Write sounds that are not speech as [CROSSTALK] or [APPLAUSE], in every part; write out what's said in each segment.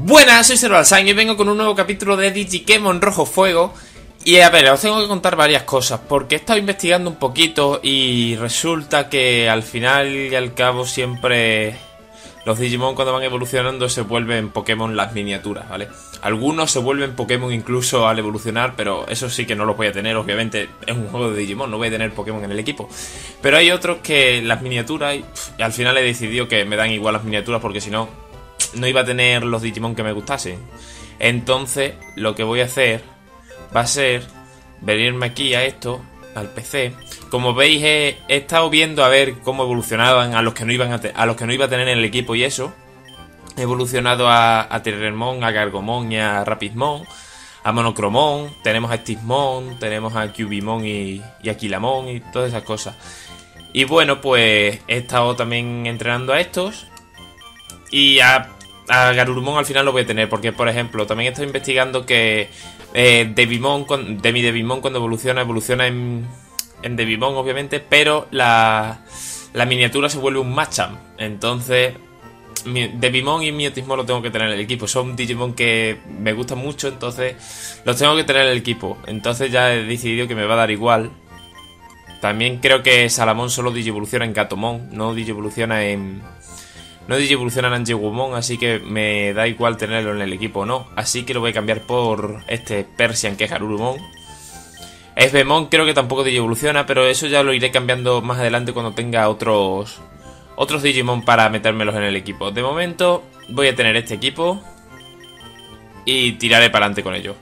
Buenas, soy Servalsan y vengo con un nuevo capítulo de Digimon Rojo Fuego Y a ver, os tengo que contar varias cosas Porque he estado investigando un poquito y resulta que al final y al cabo siempre los Digimon cuando van evolucionando se vuelven Pokémon las miniaturas, ¿vale? Algunos se vuelven Pokémon incluso al evolucionar, pero eso sí que no los voy a tener, obviamente es un juego de Digimon, no voy a tener Pokémon en el equipo. Pero hay otros que las miniaturas, y, al final he decidido que me dan igual las miniaturas porque si no, no iba a tener los Digimon que me gustasen. Entonces, lo que voy a hacer va a ser venirme aquí a esto, al PC. Como veis, he, estado viendo a ver cómo evolucionaban a los que no iban a, a los que no iba a tener en el equipo y eso. He evolucionado a, a Terremon, a Gargomon y a Rapismon, a Monocromon, tenemos a Stismon, tenemos a Cubimon y, y a Kilamon y todas esas cosas. Y bueno, pues he estado también entrenando a estos. Y a, a Garurumon al final lo voy a tener, porque por ejemplo, también estado investigando que eh, Devimon, Demi Devimon cuando evoluciona, evoluciona en, en Devimon obviamente, pero la, la miniatura se vuelve un Machamp. Entonces Devimon y Miotismo lo tengo que tener en el equipo. Son Digimon que me gustan mucho, entonces los tengo que tener en el equipo. Entonces ya he decidido que me va a dar igual. También creo que Salamón solo Digivoluciona en Gatomon, no Digivoluciona en. No Digivoluciona en Angewumon, así que me da igual tenerlo en el equipo o no. Así que lo voy a cambiar por este Persian que es Harurumon. Esbemon creo que tampoco Digivoluciona, pero eso ya lo iré cambiando más adelante cuando tenga otros otros Digimon para metérmelos en el equipo. De momento voy a tener este equipo y tiraré para adelante con ello.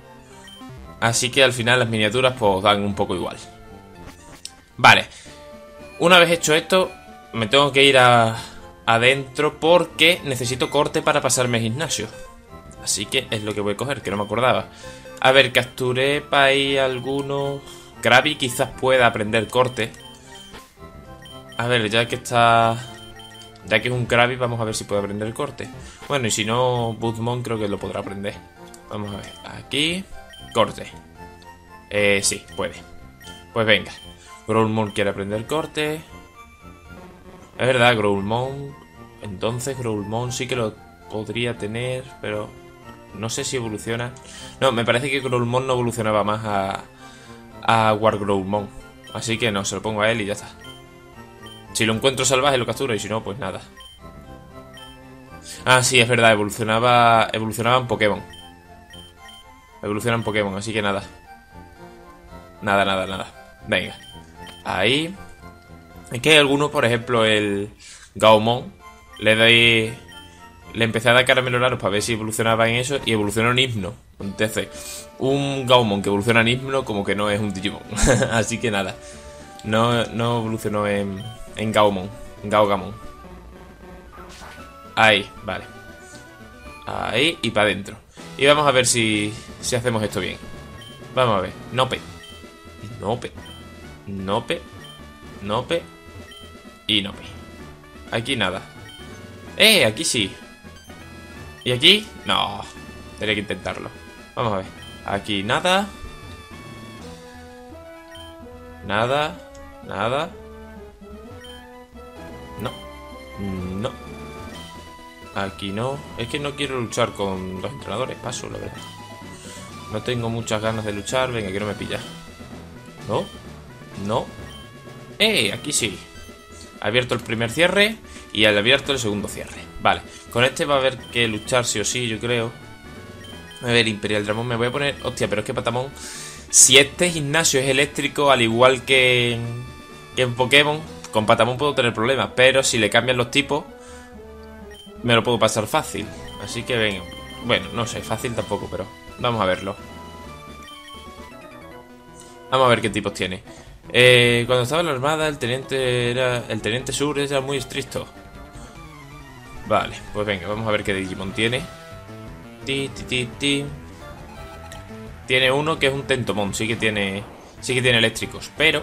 Así que al final las miniaturas pues dan un poco igual. Vale, una vez hecho esto me tengo que ir a, adentro porque necesito corte para pasarme al gimnasio. Así que es lo que voy a coger, que no me acordaba. A ver, capturé para ahí algunos... Krabi quizás pueda aprender corte. A ver, ya que está ya que es un Krabby, vamos a ver si puede aprender corte. Bueno, y si no, Budmon creo que lo podrá aprender. Vamos a ver. Aquí. Corte. Eh, sí, puede. Pues venga. Growlmon quiere aprender corte. Es verdad, Growlmon. Entonces Growlmon sí que lo podría tener, pero no sé si evoluciona. No, me parece que Growlmon no evolucionaba más a, a Wargrowlmon. Así que no, se lo pongo a él y ya está. Si lo encuentro salvaje lo capturo y si no, pues nada. Ah, sí, es verdad, evolucionaba, evolucionaba en Pokémon. Evoluciona en Pokémon, así que nada. Nada, nada, nada. Venga. Ahí. Es que hay algunos, por ejemplo, el Gaumon. Le doy... Le empecé a dar caramelo raros para ver si evolucionaba en eso y evolucionó en Hipno. Entonces, un Gaumon que evoluciona en Hipno como que no es un Digimon. [LAUGHS] así que nada. No, no evolucionó en, en Gaumon. En Gaugamon. Ahí, vale. Ahí y para adentro. Y vamos a ver si, si hacemos esto bien. Vamos a ver. Nope. Nope. Nope. Nope. Y nope. Aquí nada. ¡Eh! Aquí sí. ¿Y aquí? No. Tendré que intentarlo. Vamos a ver. Aquí nada. Nada. Nada. No. No. Aquí no. Es que no quiero luchar con los entrenadores. Paso, la verdad. No tengo muchas ganas de luchar. Venga, que no me pilla. No. No. ¡Eh! Aquí sí. Abierto el primer cierre y ha abierto el segundo cierre. Vale. Con este va a haber que luchar sí o sí, yo creo. A ver, Imperial Dramón me voy a poner... Hostia, pero es que Patamón... Si este gimnasio es eléctrico, al igual que que en Pokémon, con Patamon puedo tener problemas, pero si le cambian los tipos, me lo puedo pasar fácil. Así que venga. Bueno, no sé, fácil tampoco, pero vamos a verlo. Vamos a ver qué tipos tiene. Eh, cuando estaba en la armada, el teniente era. El teniente sur era muy estricto. Vale, pues venga, vamos a ver qué Digimon tiene. Ti, ti, ti, ti. Tiene uno que es un Tentomon, sí que tiene. Sí que tiene eléctricos, pero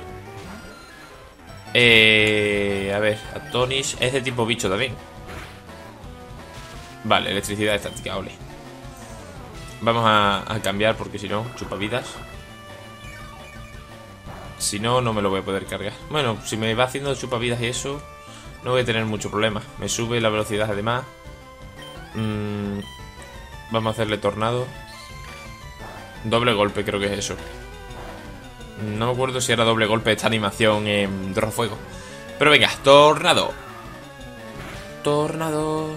eh, a ver, Atonis es de tipo bicho también. Vale, electricidad estática, ole. Vamos a, cambiar porque si no, chupa vidas. Si no, no me lo voy a poder cargar. Bueno, si me va haciendo chupavidas y eso, no voy a tener mucho problema. Me sube la velocidad además. Mm, Vamos a hacerle tornado. Doble golpe, creo que es eso. No me acuerdo si era doble golpe esta animación en Rojo Fuego. Pero venga, tornado. Tornado.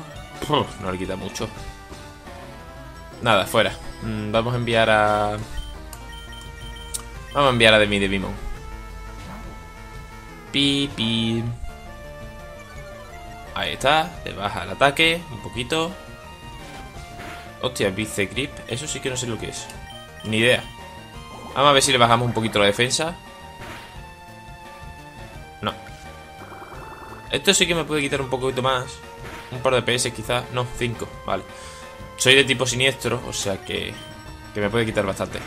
no le quita mucho. Nada, fuera. Mm, vamos a enviar a... Vamos a enviar a Demi de Bimon. Pi, Ahí está. Le baja el ataque. Un poquito. Hostia, Vice Grip. Eso sí que no sé lo que es. Ni idea. Vamos a ver si le bajamos un poquito la defensa. No. Esto sí que me puede quitar un poquito más. Un par de PS quizás. No, 5. Vale. Soy de tipo siniestro, o sea que, que me puede quitar bastante.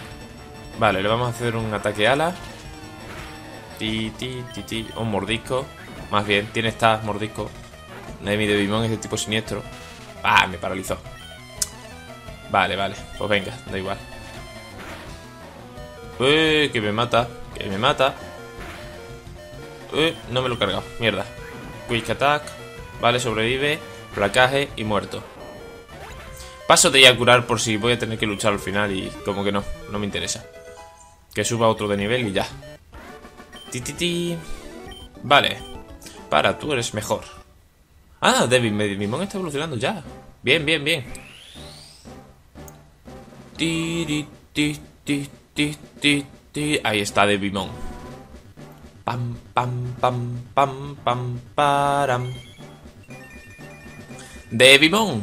Vale, le vamos a hacer un ataque ala. Ti, mordisco. Más bien, tiene esta mordisco. Nemi de Bimón es de tipo siniestro. Ah, me paralizó. Vale, vale. Pues venga, da igual. Uy, que me mata. Que me mata. Uy, no me lo he cargado. Mierda. Quick attack. Vale, sobrevive. Placaje y muerto. Paso de ir a curar por si voy a tener que luchar al final y como que no, no me interesa. Que suba otro de nivel y ya. Ti. Vale. Para, tú eres mejor. Ah, David, mi está evolucionando ya. Bien, bien, bien. Ti, ti, ti, ti. Ahí está Devimon. Pam, pam, pam, pam, pam, param. Devimon.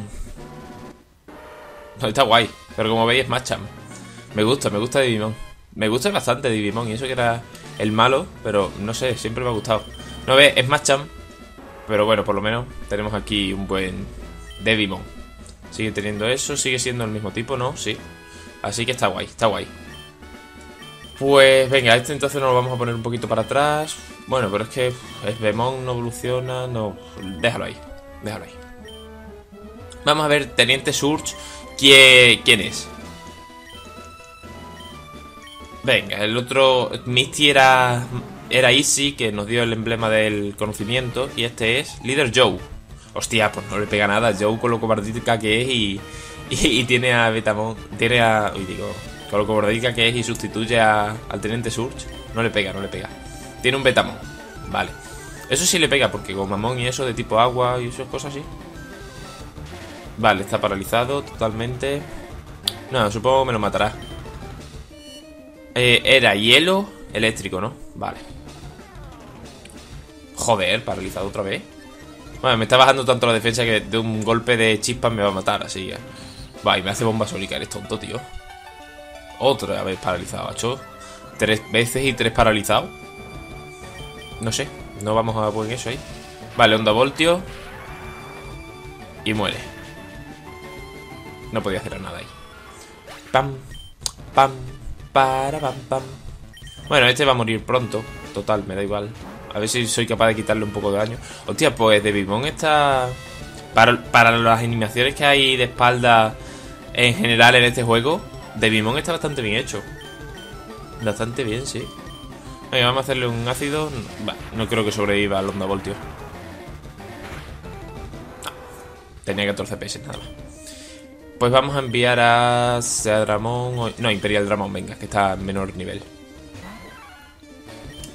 está guay. Pero como veis es Machamp. Me gusta, me gusta Digimon. Me gusta bastante Digimon. Y eso que era el malo, pero no sé, siempre me ha gustado. No ve, es Machamp. Pero bueno, por lo menos tenemos aquí un buen Devimon. Sigue teniendo eso, sigue siendo el mismo tipo, ¿no? Sí. Así que está guay, está guay. Pues venga, este entonces nos lo vamos a poner un poquito para atrás. Bueno, pero es que es Bemon, no evoluciona, no... Déjalo ahí, déjalo ahí. Vamos a ver, Teniente Surge ¿Quién, es? Venga, el otro... Misty era, era Easy, que nos dio el emblema del conocimiento. Y este es Líder Joe. Hostia, pues no le pega nada. Joe con lo cobardica que es y, y, tiene a Betamon... Tiene a... Uy, digo... Con lo cobardica que es y sustituye a, al Teniente Surge. No le pega, no le pega. Tiene un Betamon. Vale. Eso sí le pega, porque Gomamon y eso de tipo agua y esas cosas así. Vale, está paralizado totalmente. No, supongo que me lo matará. Eh, era hielo eléctrico, ¿no? Vale. Joder, paralizado otra vez. Bueno, me está bajando tanto la defensa que de un golpe de chispas me va a matar, así que... Va, y me hace bomba sólica, eres tonto, tío. Otra vez paralizado, hecho Tres veces y tres paralizados. No sé, no vamos a poner eso ahí. Vale, onda voltio. Y muere. No podía hacer nada ahí. Pam, pam, para, pam, pam. Bueno, este va a morir pronto. Total, me da igual. A ver si soy capaz de quitarle un poco de daño. Hostia, pues de Bimon está... Para, para las animaciones que hay de espalda en general en este juego, de Bimon está bastante bien hecho. Bastante bien, sí. Vamos a hacerle un ácido. no creo que sobreviva al onda voltio. Tenía 14 PS, nada más. Pues vamos a enviar a Seadramon. No, Imperial Dramon, venga, que está en menor nivel.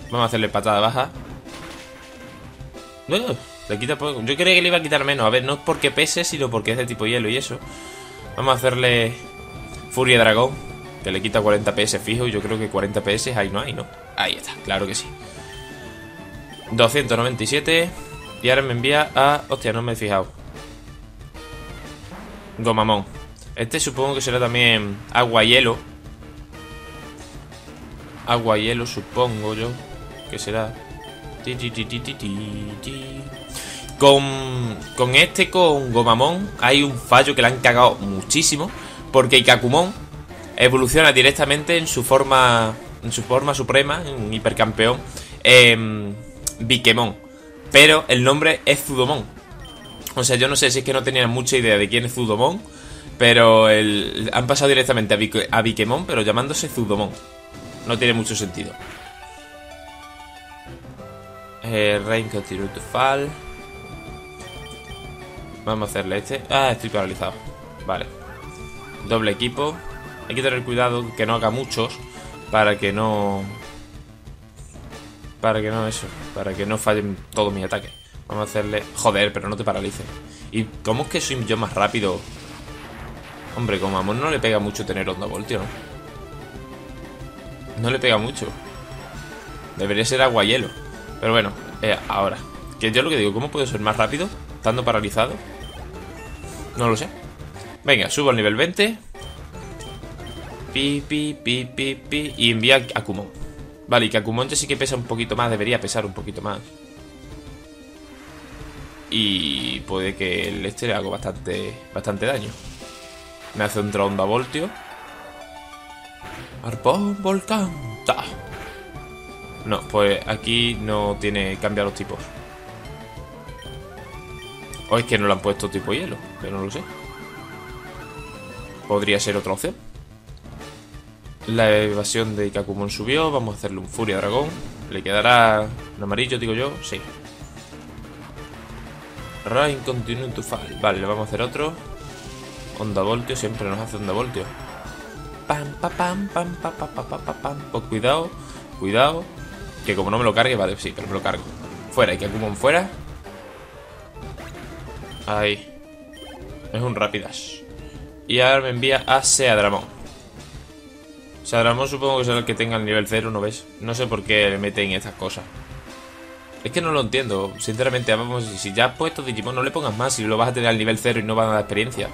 Vamos a hacerle patada baja. No, le quita poco. Yo creía que le iba a quitar menos. A ver, no es porque pese, sino porque es de tipo hielo y eso. Vamos a hacerle Furia Dragón, que le quita 40 PS fijo. Y yo creo que 40 PS ahí no hay, ¿no? Ahí está, claro que sí. 297. Y ahora me envía a... Hostia, no me he fijado. Gomamón. Este supongo que será también agua-hielo. Agua-hielo, supongo yo. Que será. Con, con este, con Gomamón, hay un fallo que le han cagado muchísimo. Porque Ikakumon evoluciona directamente en su forma. En su forma suprema, en hipercampeón. En Bikemon. Pero el nombre es Zudomon. O sea, yo no sé si es que no tenían mucha idea de quién es Zudomon, pero el, han pasado directamente a, a Bikemon, pero llamándose Zudomon. No tiene mucho sentido. Eh, Rain continue to fall. Vamos a hacerle este. Ah, estoy paralizado. Vale. Doble equipo. Hay que tener cuidado que no haga muchos para que no... Para que no eso, para que no fallen todos mis ataques. Vamos a hacerle... Joder, pero no te paralices. ¿Y cómo es que soy yo más rápido? Hombre, como amor no le pega mucho tener onda voltio, ¿no? No le pega mucho. Debería ser agua hielo. Pero bueno, eh, ahora. Que yo lo que digo, ¿cómo puedo ser más rápido? Estando paralizado. No lo sé. Venga, subo al nivel 20. Pi, pi, pi, pi, pi. Y envía a Kumon. Vale, y que Akumonte sí que pesa un poquito más. Debería pesar un poquito más. Y puede que el este le haga bastante, bastante daño. Me hace un onda voltio. Arpón, volcán. Ta. No, pues aquí no tiene cambia los tipos. O es que no le han puesto tipo hielo, pero no lo sé. Podría ser otra opción. La evasión de Ikakumon subió. Vamos a hacerle un Furia Dragón. Le quedará un amarillo, digo yo. Sí. Rain continue to file. Vale, le vamos a hacer otro. Onda voltio, siempre nos hace onda voltio. Pam, pam, pam, pam, pam, pam, pam, pam, Pues cuidado, cuidado. Que como no me lo cargue, vale, sí, pero me lo cargo. Fuera, y que Akumon fuera. Ahí. Es un Rapidash. Y ahora me envía a Seadramon. Seadramon supongo que será el que tenga el nivel 0, ¿no ves? No sé por qué le meten estas cosas. Es que no lo entiendo. Sinceramente, vamos, si ya has puesto Digimon, no le pongas más si lo vas a tener al nivel 0 y no van a dar experiencia.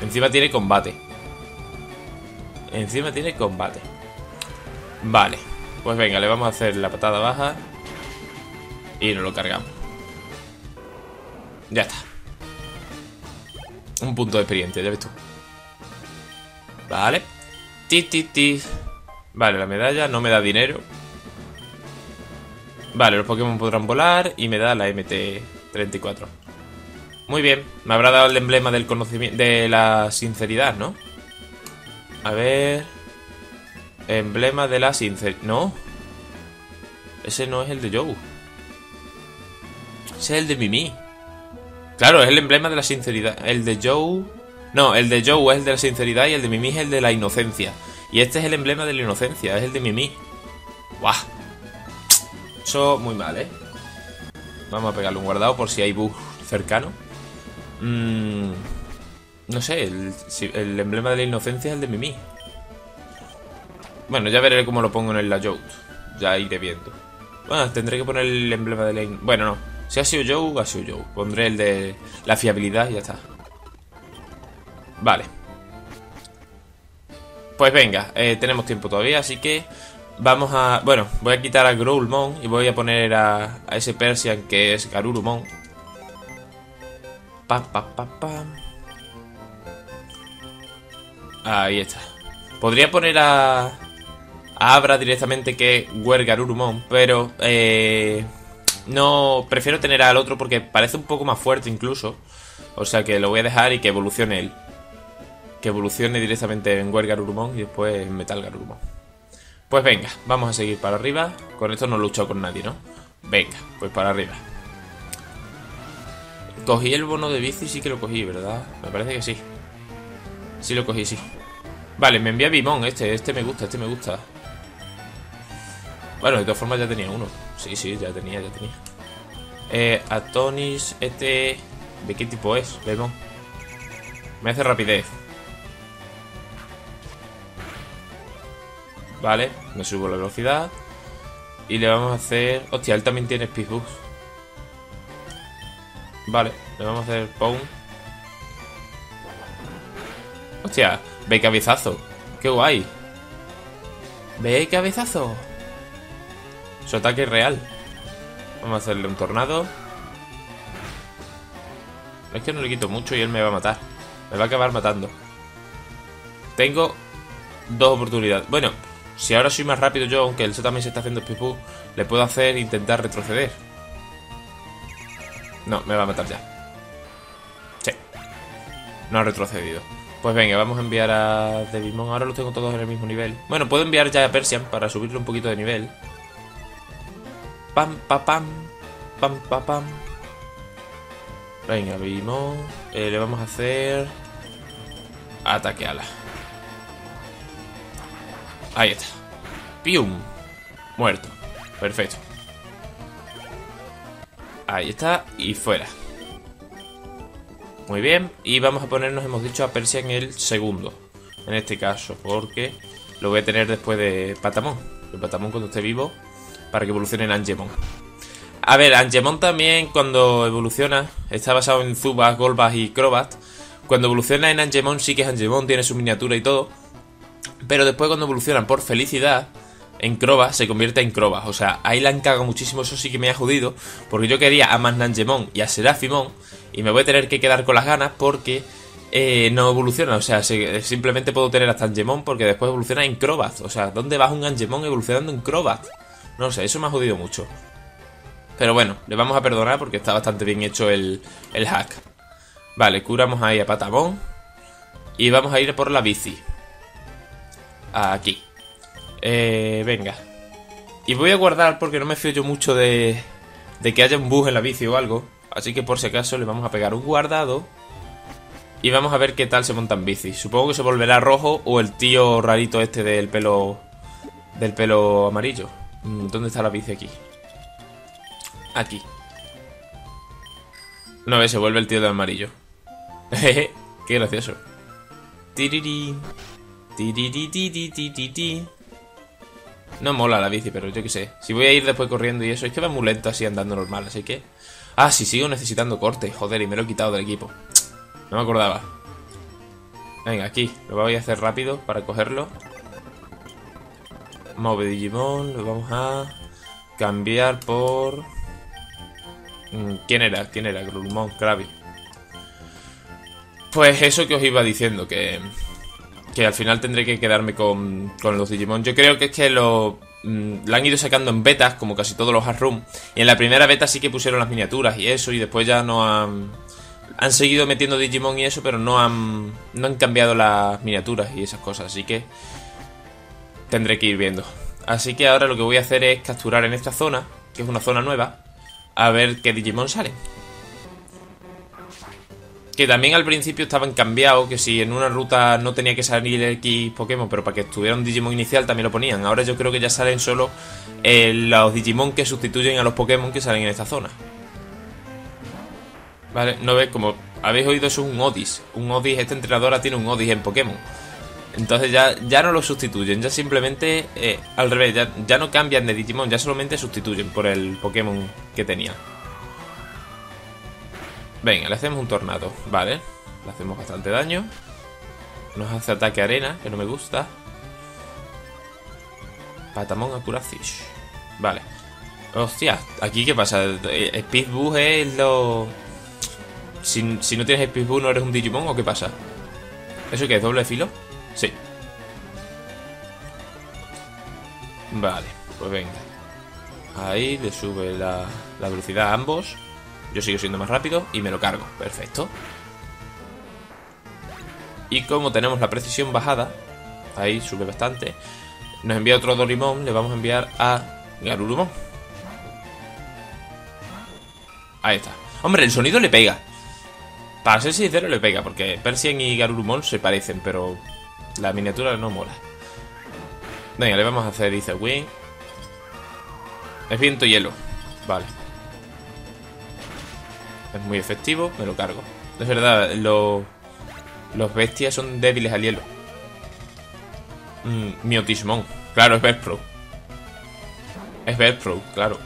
Encima tiene combate. Encima tiene combate. Vale. Pues venga, le vamos a hacer la patada baja. Y nos lo cargamos. Ya está. Un punto de experiencia, ya ves tú. Vale. Ti, ti, ti. Vale, la medalla no me da dinero. Vale, los Pokémon podrán volar y me da la MT-34. Muy bien, me habrá dado el emblema del de la sinceridad, ¿no? A ver... Emblema de la sinceridad... No. Ese no es el de Joe. Ese es el de Mimi. Claro, es el emblema de la sinceridad. El de Joe... No, el de Joe es el de la sinceridad y el de Mimi es el de la inocencia. Y este es el emblema de la inocencia, es el de Mimi. ¡Guau! Eso muy mal, ¿eh? Vamos a pegarle un guardado por si hay bug cercano. Mm, no sé, el, el, emblema de la inocencia es el de Mimi. Bueno, ya veré cómo lo pongo en el layout. Ya iré viendo. Bueno, tendré que poner el emblema de la... Bueno, no. Si ha sido Joe, ha sido Joe. Pondré el de la fiabilidad y ya está. Vale. Pues venga, eh, tenemos tiempo todavía, así que vamos a... Bueno, voy a quitar a Growlmon y voy a poner a, ese Persian que es Garurumon. Pam, pam, pam, pam. Ahí está. Podría poner a... A Abra directamente que Garurumon, pero... Eh, no, prefiero tener al otro porque parece un poco más fuerte incluso. O sea que lo voy a dejar y que evolucione él. Que evolucione directamente en Garurumon y después en Metal Garurumon. Pues venga, vamos a seguir para arriba. Con esto no he luchado con nadie, ¿no? Venga, pues para arriba. Cogí el bono de bici, sí que lo cogí, ¿verdad? Me parece que sí. Sí lo cogí, sí. Vale, me envía Bimón este. Este me gusta, este me gusta. Bueno, de todas formas ya tenía uno. Sí, sí, ya tenía, ya tenía. Eh, Atonis, este... ¿De qué tipo es? Bimón. Me hace rapidez. Vale, me subo la velocidad. Y le vamos a hacer... Hostia, él también tiene Speed Boost. Vale, le vamos a hacer Pound. Hostia, ve cabezazo. Qué guay. Ve cabezazo. Su ataque es real. Vamos a hacerle un tornado. Es que no le quito mucho y él me va a matar. Me va a acabar matando. Tengo dos oportunidades. Bueno, si ahora soy más rápido yo, aunque el Z también se está haciendo pipú, le puedo hacer intentar retroceder. No, me va a matar ya. Sí. No ha retrocedido. Pues venga, vamos a enviar a Devimon. Ahora los tengo todos en el mismo nivel. Bueno, puedo enviar ya a Persian para subirle un poquito de nivel. Pam, pa, pam. Pam, pa, pam. Venga, Devimon. Eh, le vamos a hacer... Ataque ala. Ahí está. ¡Pium! Muerto. Perfecto. Ahí está. Y fuera. Muy bien. Y vamos a ponernos, hemos dicho, a Persia en el segundo. En este caso. Porque lo voy a tener después de Patamon. El Patamon cuando esté vivo. Para que evolucione en Angemon. A ver, Angemon también cuando evoluciona. Está basado en Zubat, Golbat y Crobat. Cuando evoluciona en Angemon sí que es Angemon. Tiene su miniatura y todo. Pero después cuando evolucionan por felicidad en Crobat se convierte en Crobat. O sea, ahí la han cagado muchísimo, eso sí que me ha jodido. Porque yo quería a Magnangemon y a Serafimon. Y me voy a tener que quedar con las ganas porque eh, no evoluciona. O sea, simplemente puedo tener hasta Angemon porque después evoluciona en Crobat. O sea, ¿dónde vas un Angemon evolucionando en Crobat? No sé, eso me ha jodido mucho. Pero bueno, le vamos a perdonar porque está bastante bien hecho el, el hack. Vale, curamos ahí a Patamon. Y vamos a ir por la bici. Aquí. Eh, venga. Y voy a guardar porque no me fío yo mucho de, de que haya un bug en la bici o algo. Así que por si acaso le vamos a pegar un guardado. Y vamos a ver qué tal se monta en bici. Supongo que se volverá rojo o el tío rarito este del pelo... Del pelo amarillo. Mm, ¿Dónde está la bici aquí? Aquí. No, se vuelve el tío de amarillo. [LAUGHS] Qué gracioso. No mola la bici, pero yo qué sé. Si voy a ir después corriendo y eso, es que va muy lento así andando normal, así que... Ah, sí, sigo necesitando corte, joder, y me lo he quitado del equipo. No me acordaba. Venga, aquí. Lo voy a hacer rápido para cogerlo. Move Digimon, lo vamos a cambiar por... Mm, ¿Quién era? ¿Quién era? Grulmon, Krabi. Pues eso que os iba diciendo, que que al final tendré que quedarme con, los Digimon. Yo creo que es que lo, mm, han ido sacando en betas, como casi todos los Room. Y en la primera beta sí que pusieron las miniaturas y eso, y después ya no han... Han seguido metiendo Digimon y eso, pero no han, no han cambiado las miniaturas y esas cosas, así que tendré que ir viendo. Así que ahora lo que voy a hacer es capturar en esta zona, que es una zona nueva, a ver qué Digimon salen. Que también al principio estaban cambiados, que si en una ruta no tenía que salir X Pokémon, pero para que estuviera un Digimon inicial también lo ponían. Ahora yo creo que ya salen solo eh, los Digimon que sustituyen a los Pokémon que salen en esta zona. Vale, no ves, como habéis oído, eso es un Odis. Un Odis, esta entrenadora tiene un Odis en Pokémon. Entonces ya, ya no lo sustituyen, ya simplemente eh, al revés, ya, ya no cambian de Digimon, ya solamente sustituyen por el Pokémon que tenía. Venga, le hacemos un tornado. Vale. Le hacemos bastante daño. Nos hace ataque arena, que no me gusta. Patamon Acurafish. Vale. Hostia, ¿aquí qué pasa? Eh, Speedboost es lo... Si, no tienes Speedboost no eres un Digimon o qué pasa? ¿Eso qué es? ¿Doble filo? Sí. Vale, pues venga. Ahí le sube la velocidad a ambos. Yo sigo siendo más rápido y me lo cargo. Perfecto. Y como tenemos la precisión bajada, ahí sube bastante, nos envía otro Dorimon, le vamos a enviar a Garurumon. Ahí está. Hombre, el sonido le pega. Para ser sincero, le pega, porque Persian y Garurumon se parecen, pero la miniatura no mola. Venga, le vamos a hacer Dice Wing. Es viento y hielo. Vale. Es muy efectivo, me lo cargo. Es verdad, los bestias son débiles al hielo. Mm, Miotismon. Claro, es Vespro. Es Vespro, claro.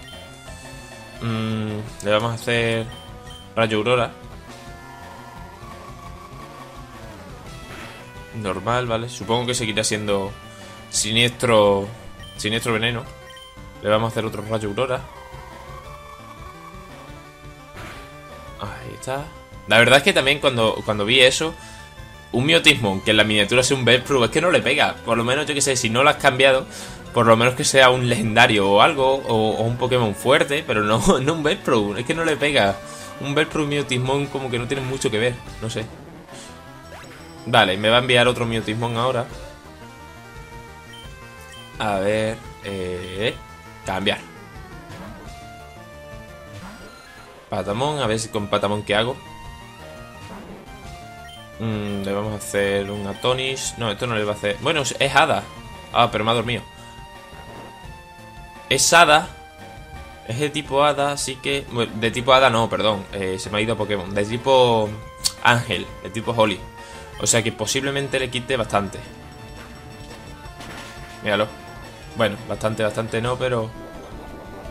Mm, le vamos a hacer Rayo Aurora. Normal, ¿vale? Supongo que seguirá siendo siniestro, siniestro veneno. Le vamos a hacer otro Rayo Aurora. La verdad es que también cuando, cuando vi eso, un Miotismon que en la miniatura sea un Velcro, es que no le pega. Por lo menos, yo que sé, si no lo has cambiado, por lo menos que sea un legendario o algo, o, un Pokémon fuerte, pero no, [LAUGHS] no un Velcro, es que no le pega. Un Velcro y Miotismon como que no tienen mucho que ver, no sé. Vale, me va a enviar otro Miotismon ahora. A ver, eh, cambiar. Patamón, a ver si con Patamón qué hago. Mm, le vamos a hacer un Atonis. No, esto no le va a hacer. Bueno, es Hada. Ah, pero me ha dormido. Es Hada. Es de tipo Hada, así que. De tipo Hada no, perdón. Eh, se me ha ido Pokémon. De tipo Ángel, de tipo Holly. O sea que posiblemente le quite bastante. Míralo. Bueno, bastante, bastante no, pero...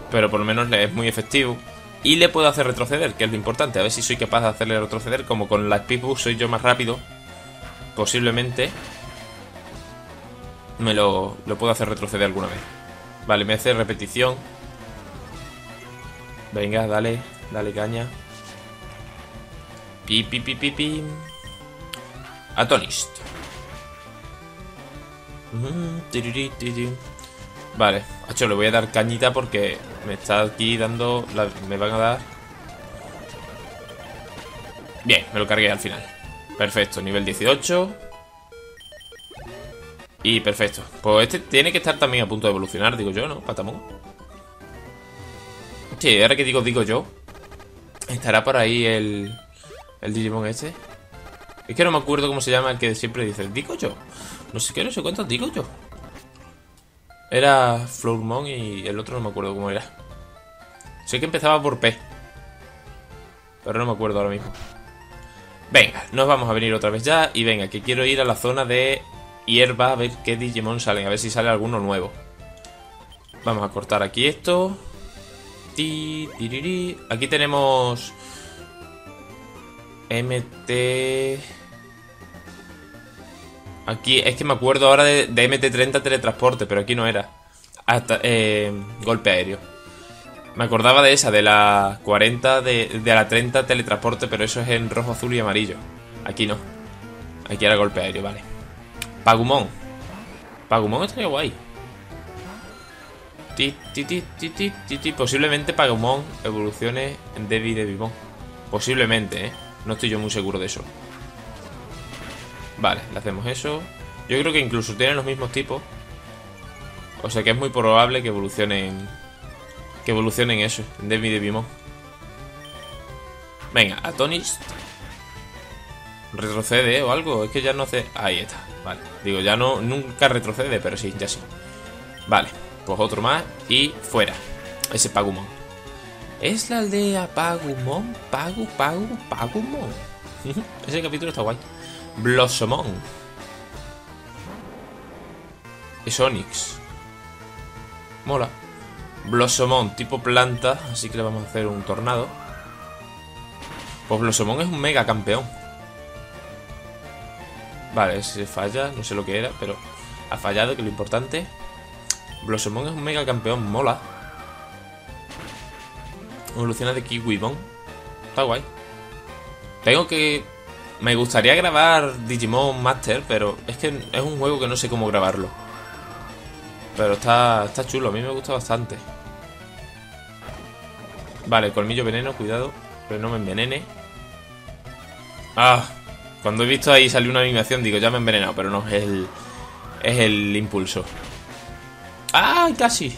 Pero por lo menos es muy efectivo. Y le puedo hacer retroceder, que es lo importante. A ver si soy capaz de hacerle retroceder. Como con la Speed soy yo más rápido. Posiblemente... Me lo, lo puedo hacer retroceder alguna vez. Vale, me hace repetición. Venga, dale, dale caña. Pi, pi, pi, pi, pi. Atonist. Vale, hecho le voy a dar cañita porque me está aquí dando... me van a dar... Bien, me lo cargué al final. Perfecto, nivel 18. Y perfecto. Pues este tiene que estar también a punto de evolucionar, digo yo, ¿no? Patamón. Sí, ahora que digo, digo yo. Estará por ahí el... El Digimon este. Es que no me acuerdo cómo se llama el que siempre dice, digo yo. No sé qué, no sé cuántos digo yo. Era Flourmon y el otro no me acuerdo cómo era. Sé que empezaba por P. Pero no me acuerdo ahora mismo. Venga, nos vamos a venir otra vez ya. Y venga, que quiero ir a la zona de hierba a ver qué Digimon salen. A ver si sale alguno nuevo. Vamos a cortar aquí esto. Aquí tenemos... MT... Aquí es que me acuerdo ahora de, MT-30 teletransporte, pero aquí no era. Hasta eh, golpe aéreo. Me acordaba de esa, de la 40, de, la 30 teletransporte, pero eso es en rojo, azul y amarillo. Aquí no. Aquí era golpe aéreo, vale. Pagumon. Pagumon estaría guay. Ti, ti, ti, ti, ti, Posiblemente Pagumon evolucione en Devi de. Posiblemente, ¿eh? No estoy yo muy seguro de eso. Vale, le hacemos eso. Yo creo que incluso tienen los mismos tipos. O sea que es muy probable que evolucionen. Que evolucionen eso, en Demi de Bimon. Venga, Atonist. Retrocede o algo. Es que ya no hace. Ahí está. Vale. Digo, ya no. Nunca retrocede, pero sí, ya sí. Vale. Pues otro más. Y fuera. Ese Pagumon. ¿Es la aldea Pagumon? Pagu, Pagu, Pagumon. [LAUGHS] Ese capítulo está guay. Blossomon. Es. Mola. Blossomon, tipo planta, así que le vamos a hacer un tornado. Pues Blossomon es un mega campeón. Vale, se falla, no sé lo que era, pero ha fallado, que lo importante. Blossomon es un mega campeón, mola. Evoluciona de Kiwibon. Está guay. Tengo que me gustaría grabar Digimon Master, pero es que es un juego que no sé cómo grabarlo. Pero está, está chulo, a mí me gusta bastante. Vale, colmillo veneno, cuidado, pero no me envenene. Ah, cuando he visto ahí salió una animación, digo, ya me he envenenado, pero no, es el, es el impulso. ¡Ah, casi!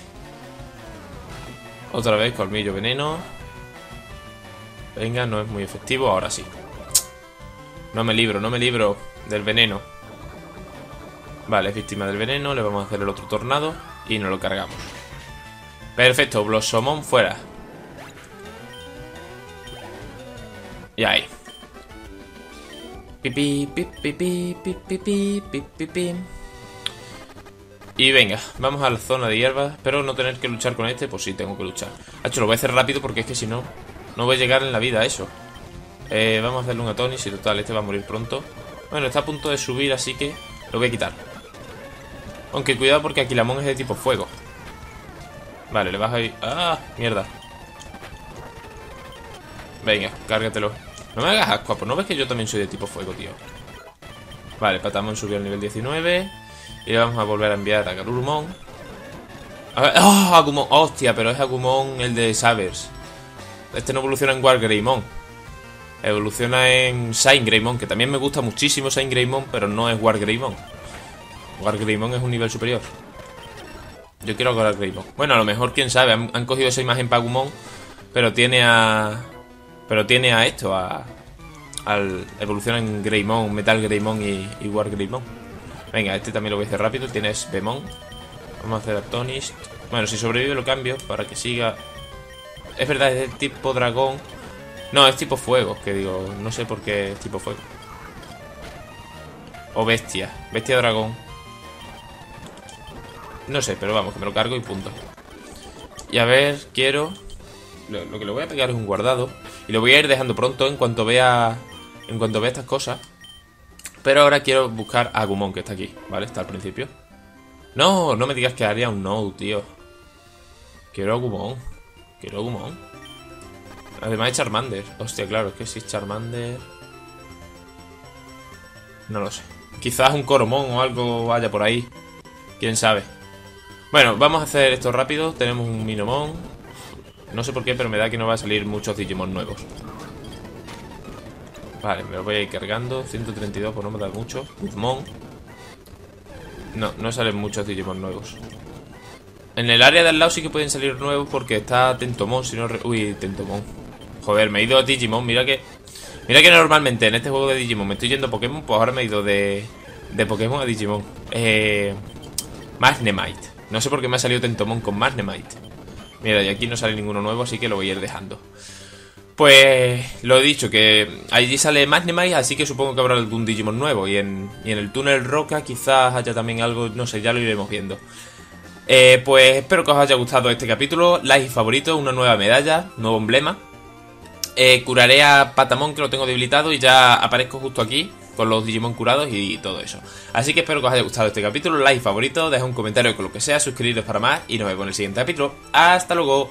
Otra vez, colmillo veneno. Venga, no es muy efectivo, ahora sí. No me libro, no me libro del veneno. Vale, es víctima del veneno. Le vamos a hacer el otro tornado. Y nos lo cargamos. Perfecto, Blossomon fuera. Y ahí. Y venga, vamos a la zona de hierbas. Espero no tener que luchar con este. Pues sí, tengo que luchar. Hacho, lo voy a hacer rápido porque es que si no, no voy a llegar en la vida a eso. Eh, vamos a hacerle un atonis y total, este va a morir pronto. Bueno, está a punto de subir, así que lo voy a quitar. Aunque cuidado porque Aquilamón es de tipo fuego. Vale, le vas a ir... ¡Ah! Mierda. Venga, cárgatelo. No me hagas asco, pues no ves que yo también soy de tipo fuego, tío. Vale, Patamon subió al nivel 19. Y le vamos a volver a enviar a Garurumon. A ver, ¡Oh! Agumon. Hostia, pero es Agumon el de Sabers. Este no evoluciona en Wargreymon. Evoluciona en Saint Greymon, que también me gusta muchísimo Saint Greymon, pero no es War Greymon. War Greymon es un nivel superior. Yo quiero War Greymon. Bueno, a lo mejor, quién sabe, han, cogido esa imagen Pagumon, pero tiene a... Pero tiene a esto, a... al evoluciona en Greymon, Metal Greymon y, y War Greymon. Venga, este también lo voy a hacer rápido. Tienes Bemon. Vamos a hacer a Tonish. Bueno, si sobrevive lo cambio para que siga. Es verdad, es de tipo dragón. No, es tipo fuego, que digo, no sé por qué es tipo fuego. O bestia, bestia dragón. No sé, pero vamos, que me lo cargo y punto. Y a ver, quiero... Lo, que le voy a pegar es un guardado. Y lo voy a ir dejando pronto en cuanto vea... En cuanto vea estas cosas. Pero ahora quiero buscar a Agumon, que está aquí, ¿vale? Está al principio. No, no me digas que haría un no, tío. Quiero a Agumon. Quiero a Agumon. Además de Charmander. Hostia, claro, es que si Charmander... No lo sé. Quizás un Coromon o algo vaya por ahí. Quién sabe. Bueno, vamos a hacer esto rápido. Tenemos un Minomon. No sé por qué, pero me da que no va a salir muchos Digimon nuevos. Vale, me lo voy a ir cargando. 132, pues no me da mucho. Guzmon. No, no salen muchos Digimon nuevos. En el área de al lado sí que pueden salir nuevos porque está Tentomon, si no... Uy, Tentomon. Joder, me he ido a Digimon. Mira que... Mira que normalmente en este juego de Digimon me estoy yendo a Pokémon, pues ahora me he ido de... De Pokémon a Digimon. Eh... Magnemite. No sé por qué me ha salido Tentomon con Magnemite. Mira, y aquí no sale ninguno nuevo, así que lo voy a ir dejando. Pues lo he dicho, que allí sale Magnemite, así que supongo que habrá algún Digimon nuevo. Y en, y en el túnel Roca quizás haya también algo, no sé, ya lo iremos viendo. Eh, pues espero que os haya gustado este capítulo. Like y favorito, una nueva medalla, nuevo emblema. Eh, curaré a Patamon que lo tengo debilitado y ya aparezco justo aquí con los Digimon curados y todo eso. Así que espero que os haya gustado este capítulo. Like favorito, deja un comentario con lo que sea, suscribiros para más y nos vemos en el siguiente capítulo. Hasta luego.